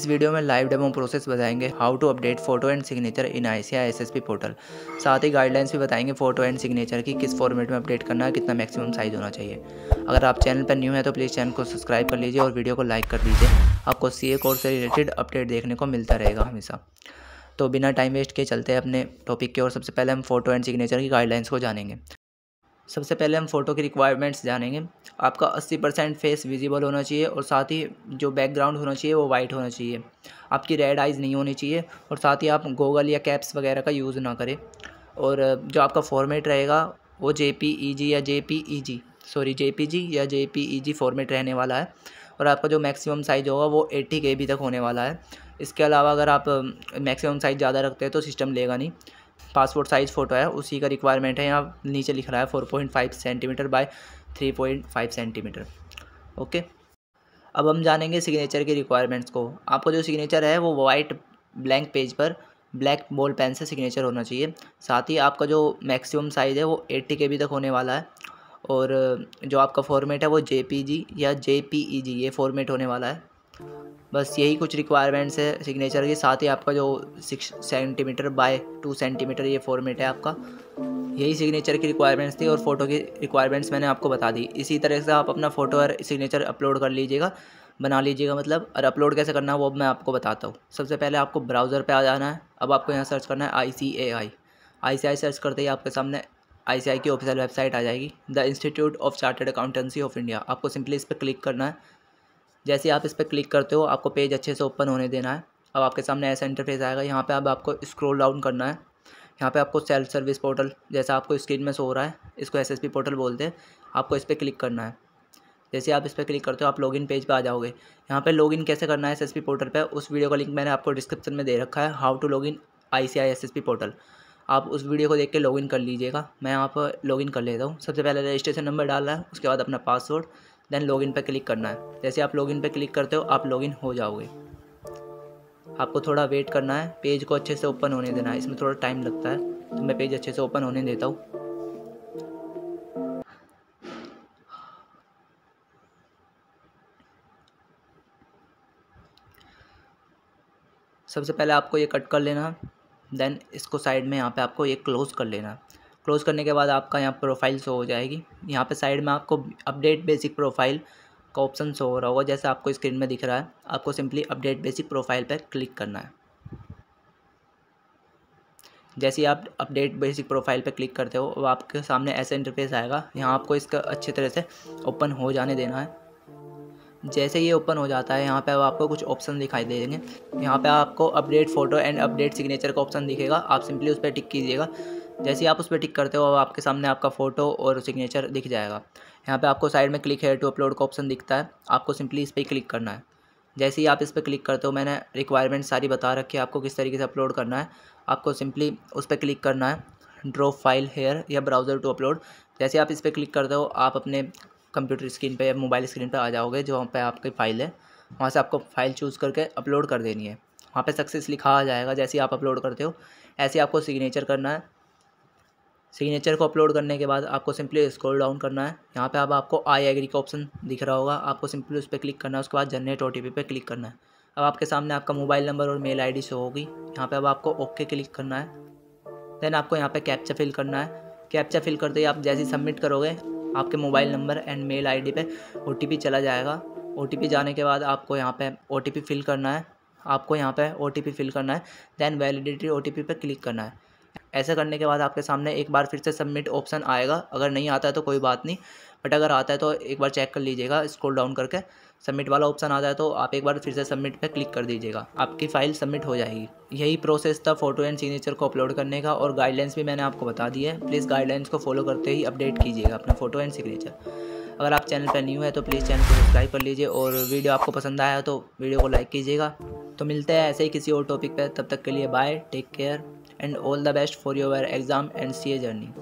इस वीडियो में live demo process बताएँगे how to update photo and signature in I C P portal साथ ही गाइडलाइंस भी बताएँगे फ़ोटो एंड सिग्नेचर की किस फॉर्मेट में अपडेट करना है, कितना मैक्सिमम साइज़ होना चाहिए। अगर आप चैनल पर न्यू है तो प्लीज़ चैनल को सब्सक्राइब कर लीजिए और वीडियो को लाइक कर दीजिए। आपको सी ए कोर्स से रिलेटेड अपडेट देखने को मिलता रहेगा हमेशा। तो बिना टाइम वेस्ट के चलते हैं अपने टॉपिक के और सबसे पहले हम फ़ोटो एंड सिग्नेचर की गाइडलाइंस को जानेंगे। सबसे पहले हम फ़ोटो की रिक्वायरमेंट्स जानेंगे। आपका 80 परसेंट फेस विजिबल होना चाहिए और साथ ही जो बैकग्राउंड होना चाहिए वो वाइट होना चाहिए। आपकी रेड आइज़ नहीं होनी चाहिए और साथ ही आप गूगल या कैप्स वगैरह का यूज़ ना करें। और जो आपका फॉर्मेट रहेगा वो जेपीईजी या जेपीईजी सॉरी जेपीजी या जेपीईजी फॉर्मेट रहने वाला है। और आपका जो मैक्सिमम साइज़ होगा वो एट्टी के तक होने वाला है। इसके अलावा अगर आप मैक्सिमम साइज़ ज़्यादा रखते हैं तो सिस्टम लेगा नहीं। पासपोर्ट साइज़ फ़ोटो है, उसी का रिक्वायरमेंट है, यहाँ नीचे लिख रहा है four point five centimetre by three point five centimetre okay अब हम जानेंगे सिग्नेचर की रिक्वायरमेंट्स को। आपका जो सिग्नेचर है, वो वाइट ब्लैंक पेज पर ब्लैक बॉल पेन से सिग्नेचर होना चाहिए। साथ ही आपका जो मैक्सिमम साइज़ है, वो एट्टी के तक होने वाला है। और जो आपका फॉर्मेट है, वो जेपीजी या जेपीईजी ये फॉर्मेट होने वाला है। बस यही कुछ रिक्वायरमेंट्स है सिग्नेचर के, साथ ही आपका जो six centimetre by two centimetre ये फॉर्मेट है आपका, यही सिग्नेचर की रिक्वायरमेंट्स थी और फ़ोटो की रिक्वायरमेंट्स मैंने आपको बता दी। इसी तरह से आप अपना फ़ोटो और सिग्नेचर अपलोड कर लीजिएगा, बना लीजिएगा मतलब और अपलोड कैसे करना है वो मैं आपको बताता हूँ। सबसे पहले आपको ब्राउज़र पे आ जाना है, अब आपको यहाँ सर्च करना है आई सी ए आई आई सी आई सर्च करते ही आपके सामने आई सी आई की ऑफिशियल वेबसाइट आ जाएगी the institute of chartered accountancy of India आपको सिंपली इस पर क्लिक करना है जैसे आप इस पर क्लिक करते हो, आपको पेज अच्छे से ओपन होने देना है। अब आपके सामने ऐसा इंटरफेस आएगा। यहाँ पे अब आपको स्क्रॉल डाउन करना है। यहाँ पे आपको सेल्फ सर्विस पोर्टल जैसा आपको स्क्रीन में हो रहा है, इसको एसएसपी पोर्टल बोलते हैं। आपको इस पर क्लिक करना है। जैसे आप इस पर क्लिक करते हो, आप लॉगिन पेज पे आ जाओगे। यहाँ पे लॉगिन कैसे करना है एसएसपी पोर्टल पे, उस वीडियो का लिंक मैंने आपको डिस्क्रिप्शन में दे रखा है। How to login I C I S portal आप उस वीडियो को देख के लॉगिन कर लीजिएगा। मैं यहाँ पर लॉगिन कर लेता हूँ। सबसे पहले रजिस्ट्रेशन नंबर डालना है, उसके बाद अपना पासवर्ड देन लॉगिन पर क्लिक करना है। जैसे आप लॉगिन पर क्लिक करते हो, आप लॉगिन हो जाओगे। आपको थोड़ा वेट करना है। पेज को अच्छे से ओपन होने देना है। इसमें थोड़ा टाइम लगता है। तो मैं पेज अच्छे से ओपन होने देता हूँ। सबसे पहले आपको ये कट कर लेना। देन इसको साइड में यहाँ पे आपको ये क्लोज़ कर लेना। क्लोज़ करने के बाद आपका यहाँ प्रोफ़ाइल शो हो जाएगी। यहाँ पे साइड में आपको अपडेट बेसिक प्रोफ़ाइल का ऑप्शन शो हो रहा होगा, जैसे आपको स्क्रीन में दिख रहा है। आपको सिंपली अपडेट बेसिक प्रोफ़ाइल पर क्लिक करना है। जैसे ही आप अपडेट बेसिक प्रोफ़ाइल पर क्लिक करते हो, वो आपके सामने ऐसा इंटरफेस आएगा। यहाँ आपको इसका अच्छी तरह से ओपन हो जाने देना है। जैसे ये ओपन हो जाता है, यहाँ पे अब आपको कुछ ऑप्शन दिखाई दे देंगे। यहाँ पे आपको update photo and update signature का ऑप्शन दिखेगा। आप सिंपली उस पर टिक कीजिएगा। जैसे ही आप उस पर टिक करते हो, अब आपके सामने आपका फ़ोटो और सिग्नेचर दिख जाएगा। यहाँ पे आपको साइड में क्लिक है टू अपलोड का ऑप्शन दिखता है। आपको सिंपली इस पर क्लिक करना है। जैसे ही आप इस पर क्लिक करते हो, मैंने रिक्वायरमेंट सारी बता रखी है आपको किस तरीके से अपलोड करना है। आपको सिंपली उस पर क्लिक करना है। ड्रॉप फ़ाइल हेयर या ब्राउज़र टू अपलोड। जैसे आप इस पर क्लिक करते हो, आप अपने कंप्यूटर स्क्रीन पर या मोबाइल स्क्रीन पर आ जाओगे जो वहाँ पे आपकी फ़ाइल है। वहाँ से आपको फ़ाइल चूज़ करके अपलोड कर देनी है। वहाँ पे सक्सेस लिखा आ जाएगा जैसे ही आप अपलोड करते हो। ऐसे आपको सिग्नेचर करना है। सिग्नेचर को अपलोड करने के बाद आपको सिंपली स्क्रॉल डाउन करना है। यहाँ पे अब आपको आई एग्री का ऑप्शन दिख रहा होगा। आपको सिंपली उस पर क्लिक करना है, उसके बाद जनरेट ओ टी पे क्लिक करना है। अब आपके सामने आपका मोबाइल नंबर और मेल आईडी शो होगी। यहाँ पे अब आपको ओके क्लिक करना है। देन आपको यहाँ पे कैप्चा फिल करना है। कैप्चा फिल करते ही आप जैसे सबमिट करोगे, आपके mobile number and mail ID पे ओ चला जाएगा। ओटीपी जाने के बाद आपको यहाँ पे ओ फिल करना है। आपको यहाँ पे ओ फिल करना है। देन वैलिडिटी ओ पे क्लिक करना है। ऐसा करने के बाद आपके सामने एक बार फिर से सबमिट ऑप्शन आएगा। अगर नहीं आता है तो कोई बात नहीं बट अगर आता है तो एक बार चेक कर लीजिएगा स्क्रॉल डाउन करके सबमिट वाला ऑप्शन आता है तो आप एक बार फिर से सबमिट पे क्लिक कर दीजिएगा। आपकी फ़ाइल सबमिट हो जाएगी। यही प्रोसेस था फ़ोटो एंड सिग्नेचर को अपलोड करने का और गाइडलाइंस भी मैंने आपको बता दी है। प्लीज़ गाइडलाइंस को फॉलो करते ही अपडेट कीजिएगा अपना फ़ोटो एंड सिग्नेचर अगर आप चैनल पर न्यू है तो प्लीज़ चैनल को सब्सक्राइब कर लीजिए और वीडियो आपको पसंद आया तो वीडियो को लाइक कीजिएगा। तो मिलते हैं ऐसे ही किसी और टॉपिक पर तब तक के लिए bye take care and all the best for your exam and CA journey.